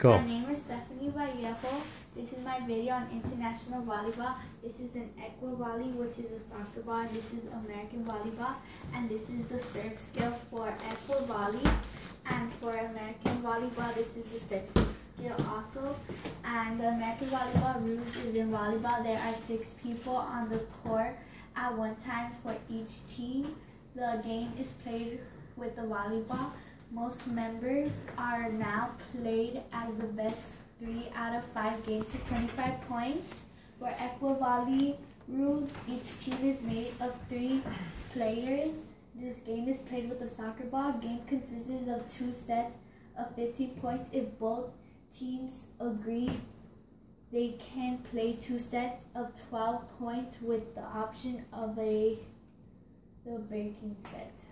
Go. My name is Stephanie Vallejo. This is my video on international volleyball. This is an Ecuavolley, which is a soccer ball. This is American volleyball. And this is the serve skill for Ecuavolley. And for American volleyball, this is the serve skill also. And the American volleyball rules is in volleyball, there are six people on the court at one time for each team. The game is played with the volleyball. Most members are now played as the best three out of five games to 25 points. For Ecuavolley rules, each team is made of three players. This game is played with a soccer ball. Game consists of two sets of 15 points. If both teams agree, they can play two sets of 12 points with the option of a the breaking set.